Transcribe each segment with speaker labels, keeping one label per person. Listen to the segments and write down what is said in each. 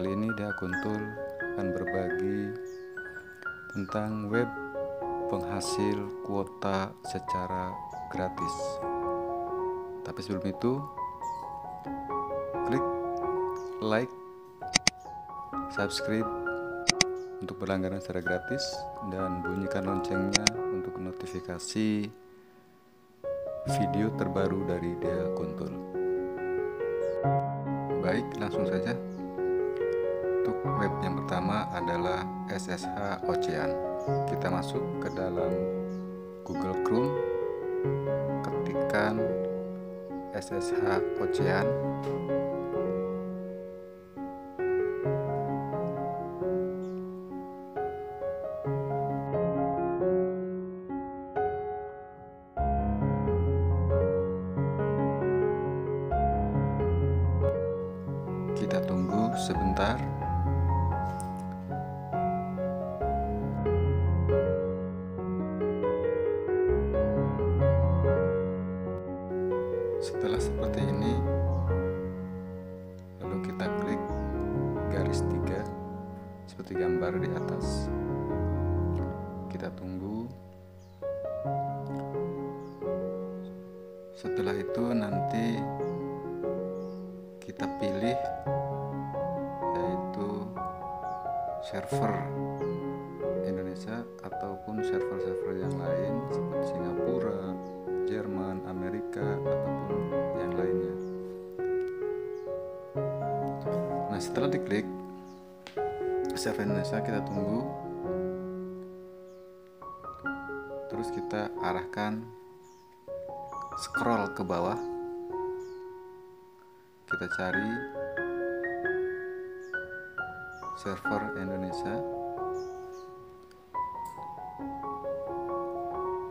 Speaker 1: Kali ini Dea Kuntul akan berbagi tentang web penghasil kuota secara gratis Tapi sebelum itu, klik like, subscribe untuk berlangganan secara gratis dan bunyikan loncengnya untuk notifikasi video terbaru dari Dea Kuntul. Baik, langsung saja. Untuk web yang pertama adalah SSH Ocean. Kita masuk ke dalam Google Chrome, ketikkan SSH Ocean. Kita tunggu sebentar. Gambar di atas. Kita tunggu. Setelah itu nanti kita pilih yaitu server Indonesia ataupun server-server yang lain seperti Singapura, Jerman, Amerika ataupun yang lainnya. Nah, setelah diklik server Indonesia kita tunggu. Terus kita arahkan scroll ke bawah. Kita cari server Indonesia.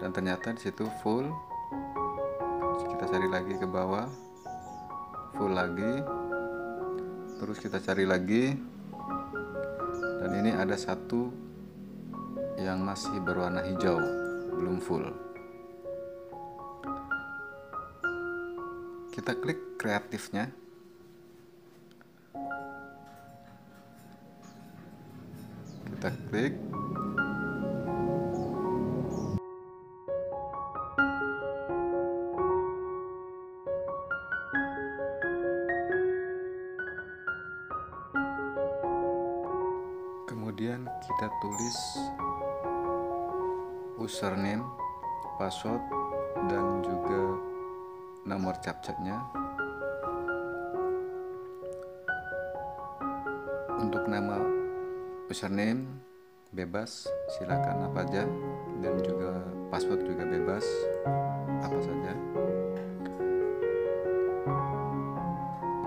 Speaker 1: Dan ternyata di situ full. Kita cari lagi ke bawah. Full lagi. Terus kita cari lagi dan ini ada satu yang masih berwarna hijau belum full. Kita klik kreatifnya. Kita klik kita tulis username password dan juga nomor captcha-nya untuk nama username bebas. Silakan apa aja. Dan juga password juga bebas. Apa saja.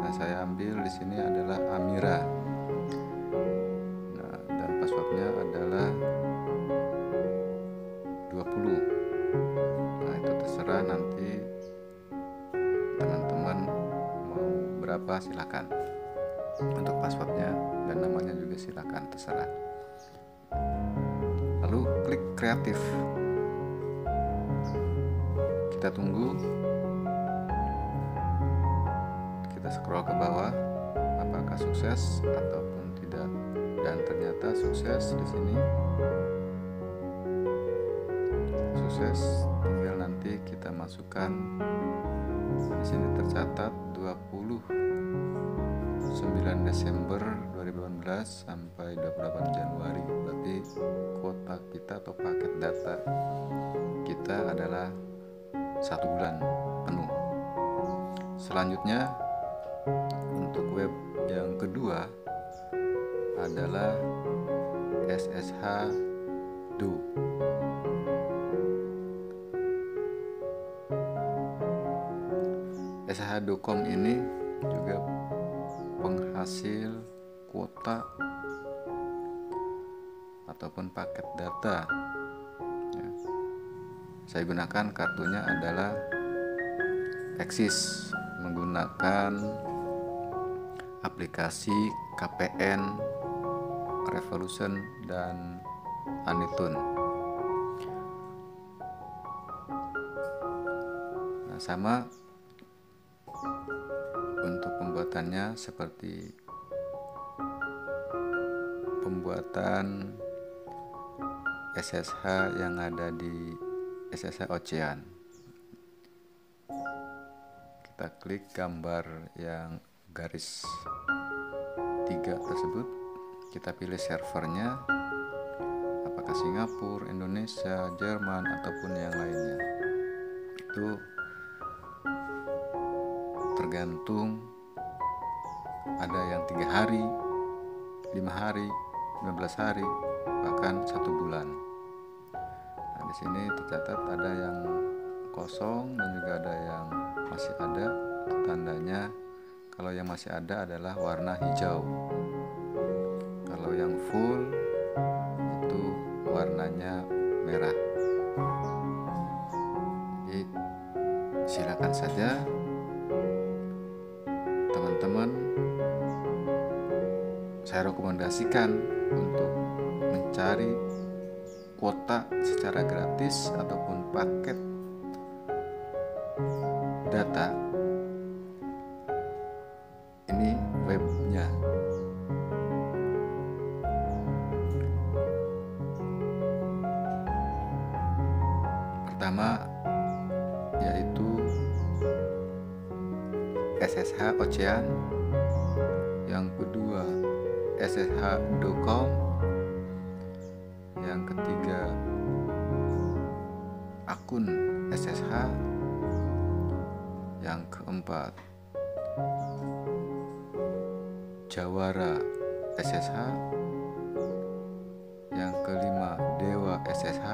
Speaker 1: Nah saya ambil di sini adalah Amira passwordnya adalah 20 nah itu terserah nanti teman-teman mau berapa silakan. Untuk passwordnya dan namanya juga silakan terserah. Lalu klik kreatif. Kita tunggu. Kita scroll ke bawah apakah sukses ataupun tidak dan ternyata sukses di sini. Sukses tinggal nanti kita masukkan. Di sini tercatat 29 Desember 2018 sampai 28 Januari. Berarti kuota kita atau paket data kita adalah satu bulan penuh. Selanjutnya untuk web yang kedua adalah SSH Do SH.com ini juga penghasil kuota ataupun paket data. Ya. Saya gunakan kartunya adalah Exis menggunakan aplikasi KPN, Revolution dan Anitun. nah sama untuk pembuatannya seperti pembuatan SSH yang ada di SSH Ocean kita klik gambar yang garis tiga tersebut kita pilih servernya apakah Singapura, Indonesia, Jerman ataupun yang lainnya. Itu tergantung ada yang tiga hari lima hari 15 hari bahkan satu bulan. Nah di sini tercatat ada yang kosong dan juga ada yang masih ada. Tandanya kalau yang masih ada adalah warna hijau kalau yang full itu warnanya merah. Jadi silakan saja teman-teman. Saya rekomendasikan untuk mencari kuota secara gratis ataupun paket data. Ini yaitu SSH Ocean. Yang kedua ssh.com yang ketiga akun SSH yang keempat Jawara SSH yang kelima Dewa SSH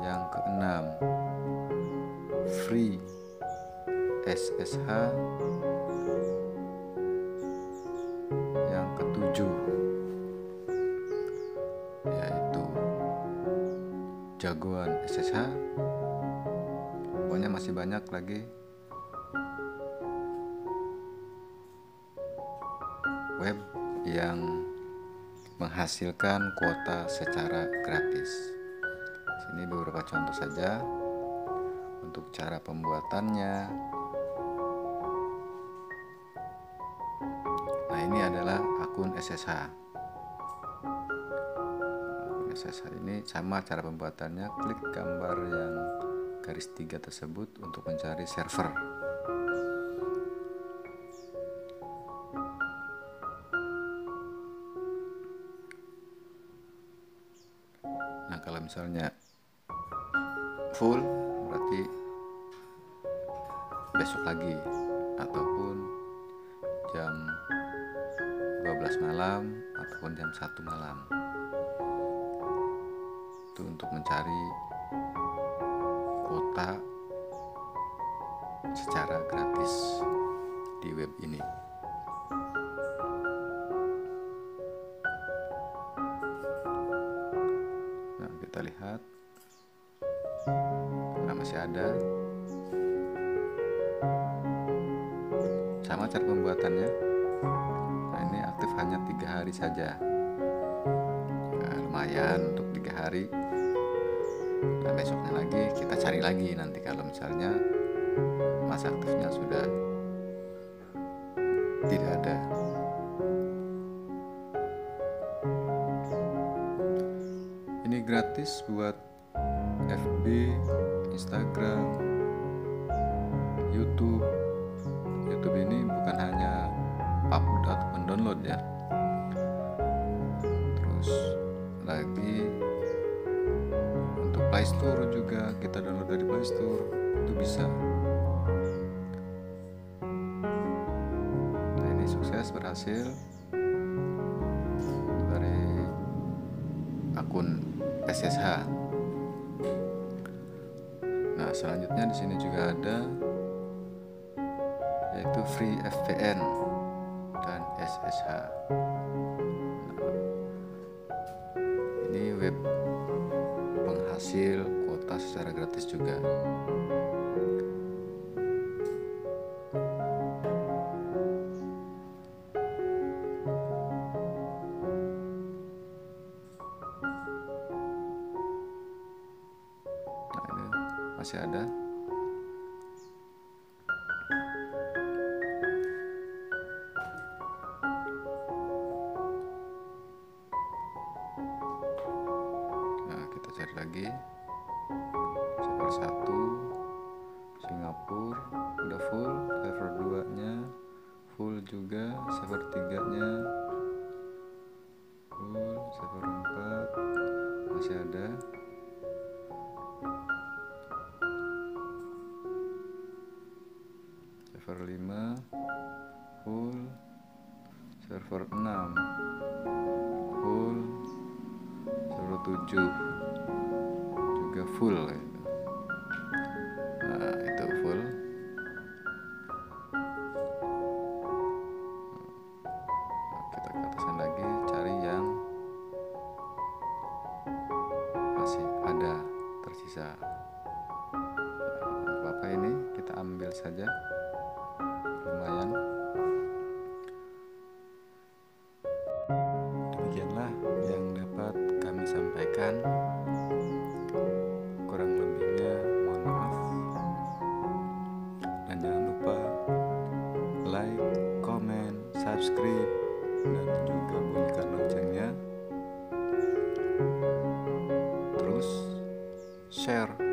Speaker 1: yang keenam Free SSH yang ketujuh yaitu jagoan SSH pokoknya masih banyak lagi. Web yang menghasilkan kuota secara gratis. Sini beberapa contoh saja untuk cara pembuatannya. Nah ini adalah akun SSH Akun SSH ini sama cara pembuatannya. Klik gambar yang garis tiga tersebut untuk mencari server. Nah kalau misalnya full besok lagi ataupun jam 12 malam ataupun jam 1 malam. Itu untuk mencari kuota secara gratis di web ini. Nah kita lihat. Nah masih ada sama cara pembuatannya. Nah ini aktif hanya tiga hari saja. Nah, lumayan untuk tiga hari. Dan besoknya lagi kita cari lagi nanti kalau misalnya masa aktifnya sudah tidak ada. Ini gratis buat FB, Instagram, YouTube. YouTube ini bukan hanya upload ataupun download ya. Terus lagi untuk Play Store juga kita download dari Play Store. Itu bisa. Nah ini sukses berhasil. Dari akun SSH nah selanjutnya di sini juga ada yaitu Free VPN dan SSH. Ini web penghasil kuota secara gratis juga. Nah masih ada Singapura udah full server 2 nya full juga server 3 nya full server 4 masih ada server 5 full server 6 full server 7 juga full gitu. Ambil saja. Lumayan. Demikianlah yang dapat kami sampaikan. Kurang lebihnya mohon maaf. Dan jangan lupa like, comment, subscribe dan juga bunyikan loncengnya. Terus share